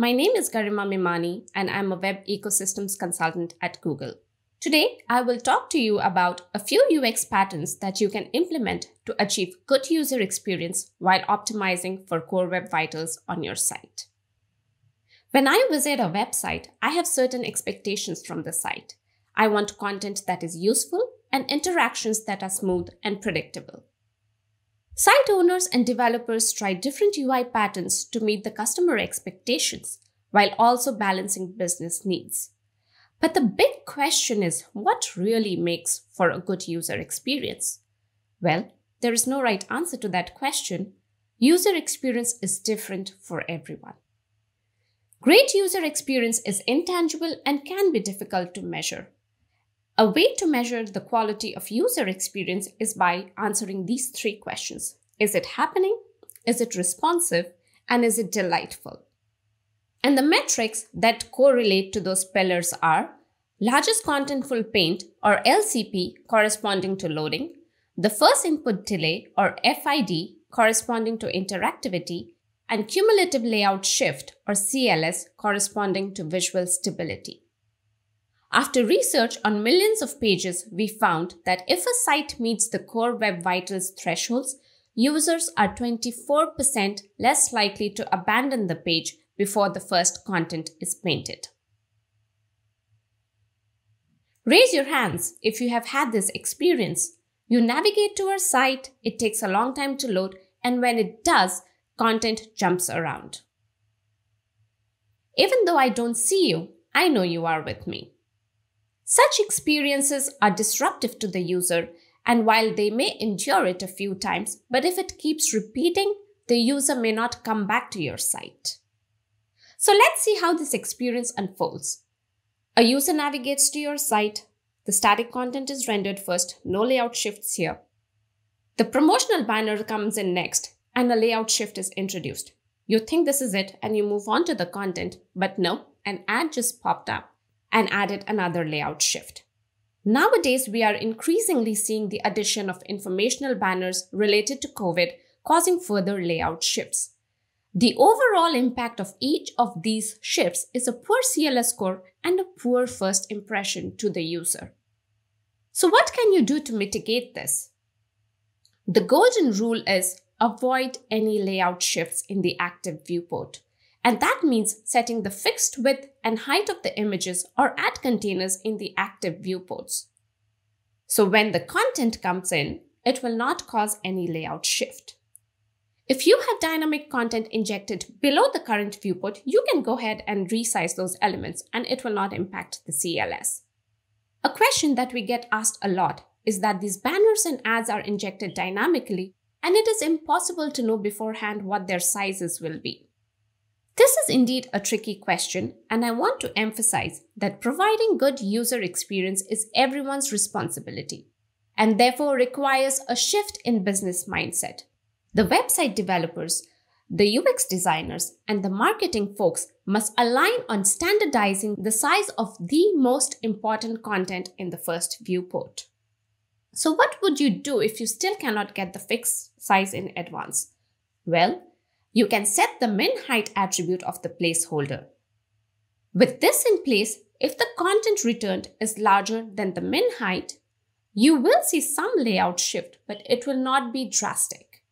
My name is Garima Mimani, and I'm a web ecosystems consultant at Google. Today, I will talk to you about a few UX patterns that you can implement to achieve good user experience while optimizing for core web vitals on your site. When I visit a website, I have certain expectations from the site. I want content that is useful and interactions that are smooth and predictable. Site owners and developers try different UI patterns to meet the customer expectations while also balancing business needs. But the big question is what really makes for a good user experience? Well, there is no right answer to that question. User experience is different for everyone. Great user experience is intangible and can be difficult to measure. A way to measure the quality of user experience is by answering these three questions. Is it happening? Is it responsive? And is it delightful? And the metrics that correlate to those pillars are largest contentful paint or LCP corresponding to loading, the first input delay or FID corresponding to interactivity, and cumulative layout shift or CLS corresponding to visual stability. After research on millions of pages, we found that if a site meets the core web vitals thresholds, users are 24% less likely to abandon the page before the first content is painted. Raise your hands if you have had this experience. You navigate to our site, it takes a long time to load, and when it does, content jumps around. Even though I don't see you, I know you are with me. Such experiences are disruptive to the user, and while they may endure it a few times, but if it keeps repeating, the user may not come back to your site. So let's see how this experience unfolds. A user navigates to your site. The static content is rendered first, no layout shifts here. The promotional banner comes in next, and a layout shift is introduced. You think this is it, and you move on to the content, but no, an ad just popped up and added another layout shift. Nowadays, we are increasingly seeing the addition of informational banners related to COVID causing further layout shifts. The overall impact of each of these shifts is a poor CLS score and a poor first impression to the user. So what can you do to mitigate this? The golden rule is avoid any layout shifts in the active viewport. And that means setting the fixed width and height of the images or ad containers in the active viewports. So when the content comes in, it will not cause any layout shift. If you have dynamic content injected below the current viewport, you can go ahead and resize those elements and it will not impact the CLS. A question that we get asked a lot is that these banners and ads are injected dynamically and it is impossible to know beforehand what their sizes will be. This is indeed a tricky question, and I want to emphasize that providing good user experience is everyone's responsibility and therefore requires a shift in business mindset. The website developers, the UX designers, and the marketing folks must align on standardizing the size of the most important content in the first viewport. So, what would you do if you still cannot get the fixed size in advance? Well, you can set the min height attribute of the placeholder. With this in place, if the content returned is larger than the min height, you will see some layout shift, but it will not be drastic.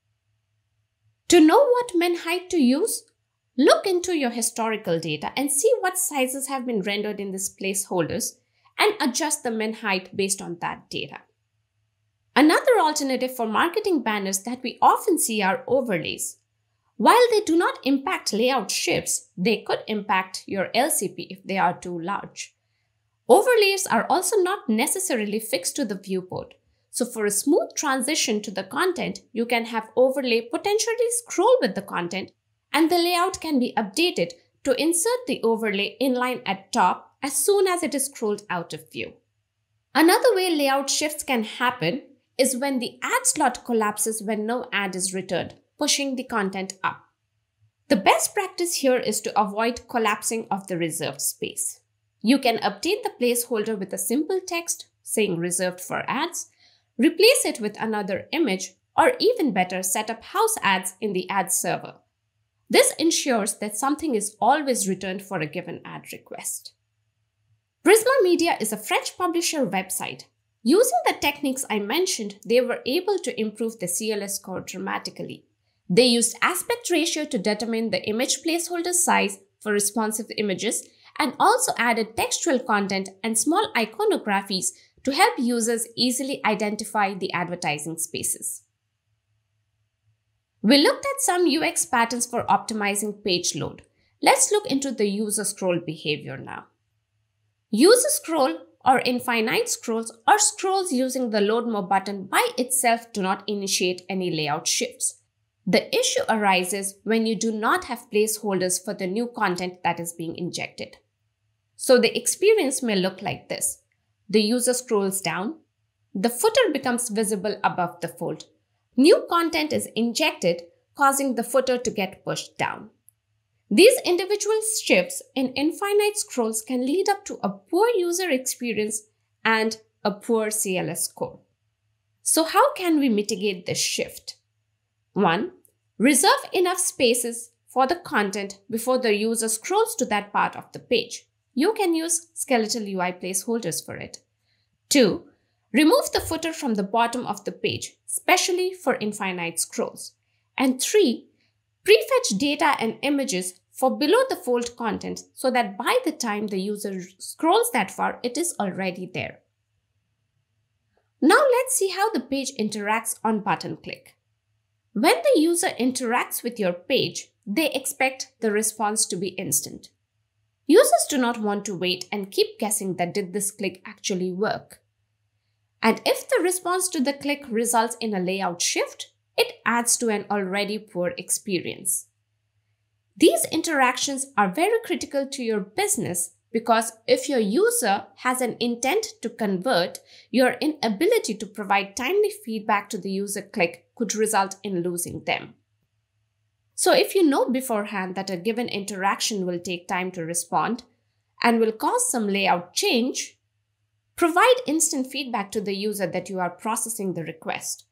To know what min height to use, look into your historical data and see what sizes have been rendered in these placeholders and adjust the min height based on that data. Another alternative for marketing banners that we often see are overlays. While they do not impact layout shifts, they could impact your LCP if they are too large. Overlays are also not necessarily fixed to the viewport. So for a smooth transition to the content, you can have overlay potentially scroll with the content and the layout can be updated to insert the overlay inline at top as soon as it is scrolled out of view. Another way layout shifts can happen is when the ad slot collapses when no ad is returned pushing the content up. The best practice here is to avoid collapsing of the reserved space. You can update the placeholder with a simple text saying reserved for ads, replace it with another image, or even better, set up house ads in the ad server. This ensures that something is always returned for a given ad request. Prisma Media is a French publisher website. Using the techniques I mentioned, they were able to improve the CLS score dramatically. They used aspect ratio to determine the image placeholder size for responsive images and also added textual content and small iconographies to help users easily identify the advertising spaces. We looked at some UX patterns for optimizing page load. Let's look into the user scroll behavior now. User scroll or infinite scrolls or scrolls using the load more button by itself do not initiate any layout shifts. The issue arises when you do not have placeholders for the new content that is being injected. So the experience may look like this. The user scrolls down. The footer becomes visible above the fold. New content is injected, causing the footer to get pushed down. These individual shifts in infinite scrolls can lead up to a poor user experience and a poor CLS score. So how can we mitigate this shift? 1. Reserve enough spaces for the content before the user scrolls to that part of the page. You can use skeletal UI placeholders for it. 2. Remove the footer from the bottom of the page, especially for infinite scrolls. And 3. Prefetch data and images for below the fold content so that by the time the user scrolls that far, it is already there. Now let's see how the page interacts on button click. When the user interacts with your page, they expect the response to be instant. Users do not want to wait and keep guessing that did this click actually work. And if the response to the click results in a layout shift, it adds to an already poor experience. These interactions are very critical to your business because if your user has an intent to convert, your inability to provide timely feedback to the user click could result in losing them. So if you know beforehand that a given interaction will take time to respond and will cause some layout change, provide instant feedback to the user that you are processing the request.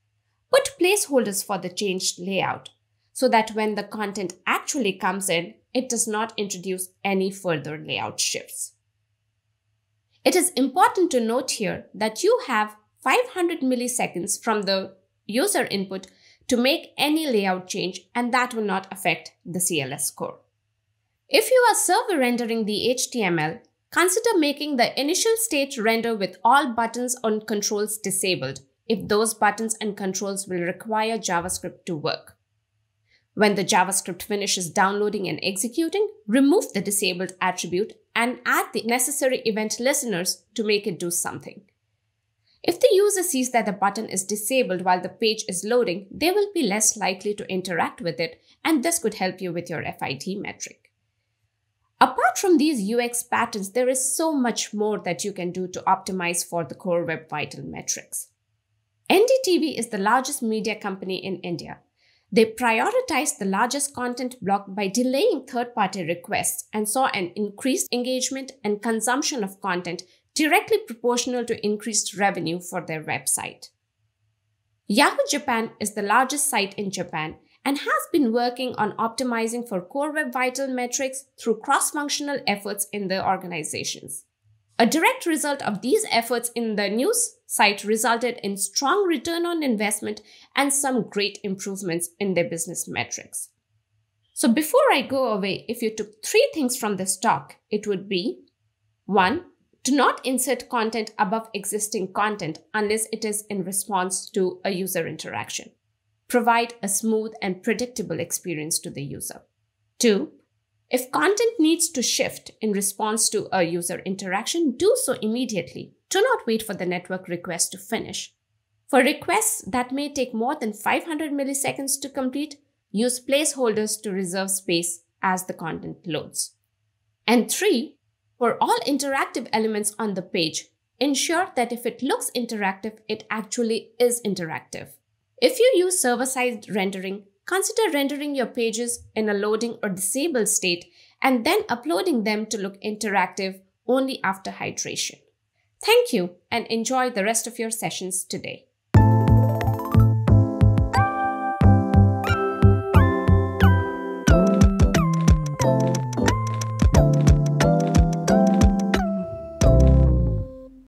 Put placeholders for the changed layout so that when the content actually comes in, it does not introduce any further layout shifts. It is important to note here that you have 500 milliseconds from the user input to make any layout change and that will not affect the CLS score. If you are server rendering the HTML, consider making the initial state render with all buttons and controls disabled if those buttons and controls will require JavaScript to work. When the JavaScript finishes downloading and executing, remove the disabled attribute and add the necessary event listeners to make it do something. If the user sees that the button is disabled while the page is loading, they will be less likely to interact with it, and this could help you with your FID metric. Apart from these UX patterns, there is so much more that you can do to optimize for the core Web Vital metrics. NDTV is the largest media company in India. They prioritized the largest content block by delaying third party requests and saw an increased engagement and consumption of content directly proportional to increased revenue for their website. Yahoo Japan is the largest site in Japan and has been working on optimizing for core web vital metrics through cross functional efforts in their organizations. A direct result of these efforts in the news site resulted in strong return on investment and some great improvements in their business metrics. So before I go away, if you took three things from this talk, it would be one, do not insert content above existing content unless it is in response to a user interaction. Provide a smooth and predictable experience to the user. Two, if content needs to shift in response to a user interaction, do so immediately. Do not wait for the network request to finish. For requests that may take more than 500 milliseconds to complete, use placeholders to reserve space as the content loads. And three, for all interactive elements on the page, ensure that if it looks interactive, it actually is interactive. If you use server-side rendering, consider rendering your pages in a loading or disabled state and then uploading them to look interactive only after hydration. Thank you and enjoy the rest of your sessions today.